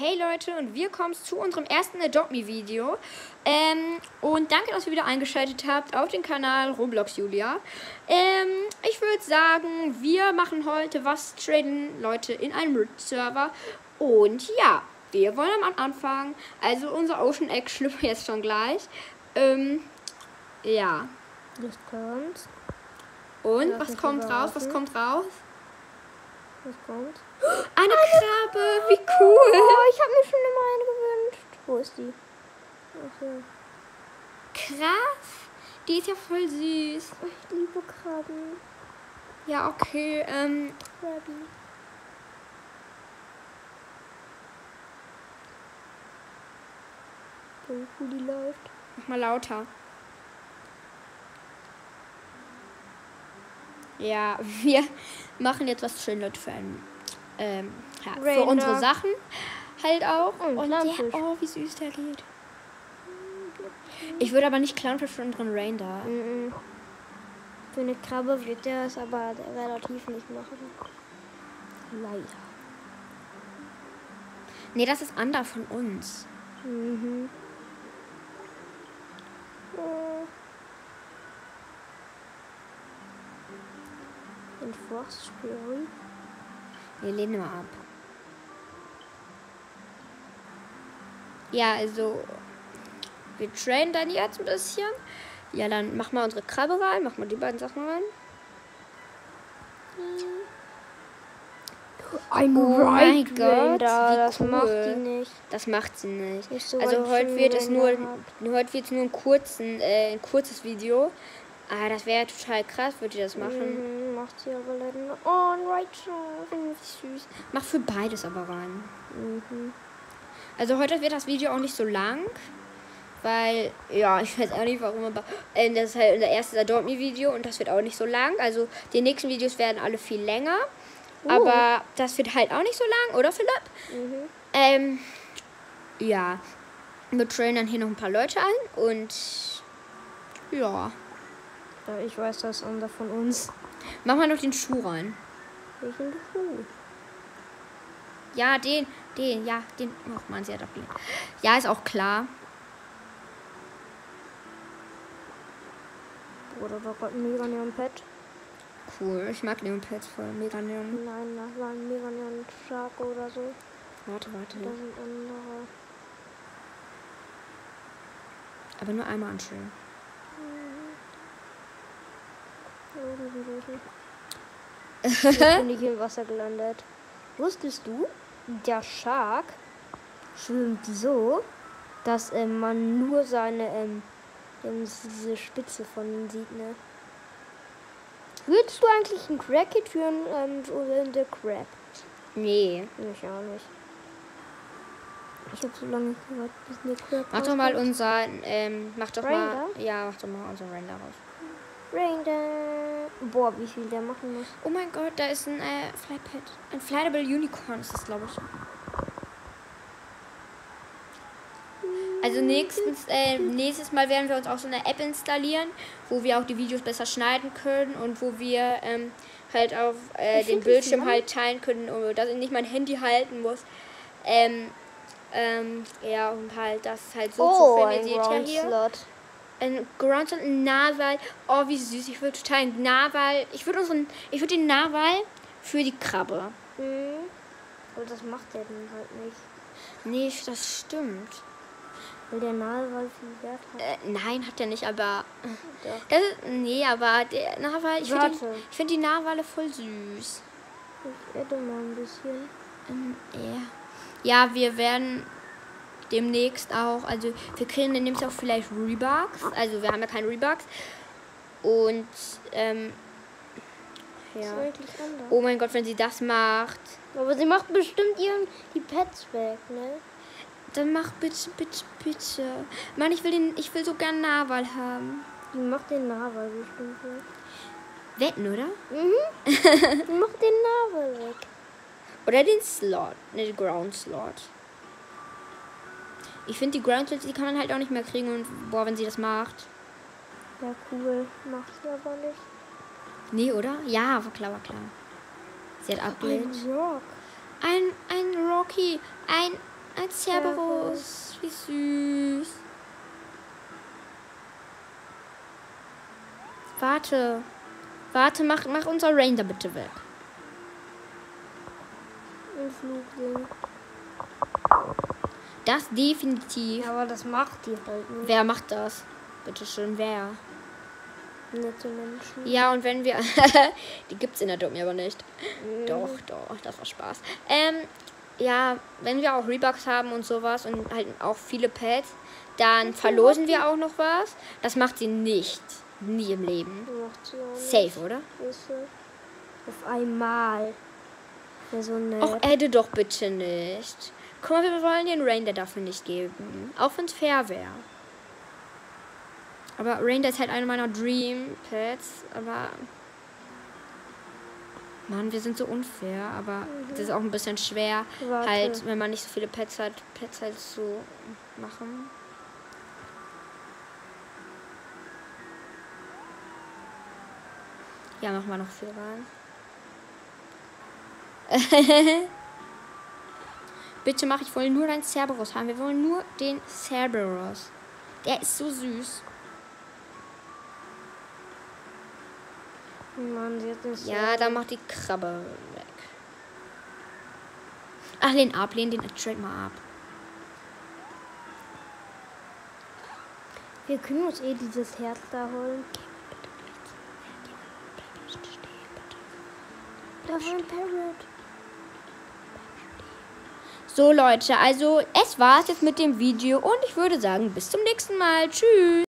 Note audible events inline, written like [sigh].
Hey Leute und wir kommen zu unserem ersten Adopt Me Video. Ähm, und danke, dass ihr wieder eingeschaltet habt auf den Kanal Roblox Julia. Ähm, ich würde sagen, wir machen heute was traden Leute in einem Rift-Server. Und ja, wir wollen am Anfang, also unser Ocean Egg schlüpft [laughs] jetzt schon gleich. Ähm, ja. Das kommt. Und was kommt raus? Was kommt raus? Das kommt. Eine Krabbe, wie cool. Oh, ich habe mir schon immer eine gewünscht. Wo ist die? Ach so. Krass. Die ist ja voll süß. Ich liebe Krabben. Ja, okay. Ähm, Krabby. So cool die läuft. mach mal lauter. Ja, [laughs] wir machen jetzt was schön, Leute, für einen, ähm, ja, für unsere Sachen halt auch. Und Und der, oh, wie süß der geht. Ich würde aber nicht Clownfish für unseren Rain da. Mhm. Für eine Krabbe wird der es aber relativ nicht machen. Leider. Nee, das ist Ander von uns. Mhm. Äh. Ein Frostfury. Wir lehnen mal ab. Ja, also wir trainen dann jetzt ein bisschen. Ja, dann mach mal unsere Krabbe rein, mach mal die beiden Sachen rein. Ein Oh mein Gott, wie das macht cool. die nicht. Das macht sie nicht. Nicht so also heute wird es nur, heute wird es nur ein, kurzen, äh, ein kurzes Video. Ah, das wäre total krass, würde ich das machen. Mhm, macht sie aber leider nicht. Oh, ein. Wie süß. Mach für beides aber rein. Mhm. Also heute wird das Video auch nicht so lang, weil, ja, [laughs] ich weiß auch nicht warum, aber äh, das ist halt unser erstes Adopt Me Video und das wird auch nicht so lang. Also die nächsten Videos werden alle viel länger, aber das wird halt auch nicht so lang, oder Philipp? Mhm. Ähm, ja, wir trainen dann hier noch ein paar Leute ein und ja, Ja, ich weiß das andere von uns. mach mal noch den Schuh rein. Welchen Schuh? Ja, den, den, ja, den. Oh Mann, sie hat abgelehnt. Ja, ist auch klar. Oder da gerade ein Mega Neon Pet? Cool, ich mag Neopets voll. Mega Neon. Nein, das war ein Mega Neon Shark oder so. Warte, warte. Das sind andere. Aber nur einmal anschauen. Jetzt bin [laughs] ich im Wasser gelandet. Wusstest du, der Shark schwimmt so, dass ähm, man nur seine, ähm, diese Spitze von ihm sieht, ne? Würdest du eigentlich ein Cracket führen ähm, oder in der Crab? Nee. Ich auch nicht. Ich habe so lange gehört, bis eine Crab Mach doch mal unser, ähm, mach doch Render? mal. Ja, mach doch mal unser Render raus. Rainder. Boah, wie viel der machen muss. Oh mein Gott, da ist ein äh, Flypad. Ein Flyable Unicorn ist das, glaube ich. Also nächstens, äh, nächstes Mal werden wir uns auch so eine App installieren, wo wir auch die Videos besser schneiden können und wo wir ähm, halt auf äh, den Bildschirm halt teilen können, und dass ich nicht mein Handy halten muss. Ähm, ähm, ja, und halt das halt so oh, zu filmen. Ihr seht ja hier. Ground Ein Ground und ein Narwal. Oh, wie süß. Ich würde total einen Narwal. Ich würde unseren. Ich würde den Narwal für die Krabbe. Mhm. Aber das macht der dann halt nicht. Nee, das stimmt. Weil der Narwal viel Wert hat. Äh, nein, hat er nicht, aber. Doch. Das nee, aber der Narwal. Ich finde find die Narwale voll süß. Ich adde mal ein bisschen. Ähm, ja. ja, wir werden demnächst auch. Also, wir kriegen demnächst auch vielleicht Rebugs. Also, wir haben ja keine Rebugs. Und, ähm. Ja. Oh mein Gott, wenn sie das macht. Aber sie macht bestimmt ihren, die Pets weg, ne? Dann mach bitte, bitte, bitte. Mann, ich will den, ich will so gern Narwal haben. Die macht den Narwal bestimmt weg. Wetten, oder? Mhm. [laughs] die macht den Narwal weg. Oder den Slot. Ne, den Ground Slot. Ich finde die Ground Slots, die kann man halt auch nicht mehr kriegen und boah, wenn sie das macht. Ja, cool. Macht sie aber nicht. Nee, oder? Ja, war klar, war klar. Sie hat abgelehnt. Ein Rock. Ein, ein Rocky. Ein Ein Cerberus. Wie süß. Warte. Warte, mach, mach unser Ranger bitte weg. Ein Flugding. Das definitiv. Ja, aber das macht die halt nicht. Wer macht das? Bitte schön, wer? Nette Menschen. Ja, und wenn wir. [laughs] die gibt's in der Dummy aber nicht. Doch, doch, das war Spaß. Ähm, ja, wenn wir auch Rebucks haben und sowas und halt auch viele Pets, dann verlosen wir auch noch was. Das macht sie nicht. Nie im Leben. Safe, oder? Auf einmal. Wäre so nett. Och, adde doch bitte nicht. Guck mal, wir wollen den Rain dafür nicht geben. Auch wenn es fair wäre. Aber Rain ist halt einer meiner Dream Pets. Aber. Mann, wir sind so unfair. Aber das ist auch ein bisschen schwer. Warte. Halt, wenn man nicht so viele Pets hat, Pets halt zu machen. Ja, mach mal noch vier rein. [laughs] Bitte mach, ich will nur deinen Cerberus haben. Wir wollen nur den Cerberus. Der ist so süß. Mann, sie hat Ja, dann mach die Krabbe weg. Ach, lehn ab, lehn den Trade mal ab. Wir können uns eh dieses Herz da holen. Da war ein Parrot. So Leute, also es war's jetzt mit dem Video und ich würde sagen, bis zum nächsten Mal. Tschüss.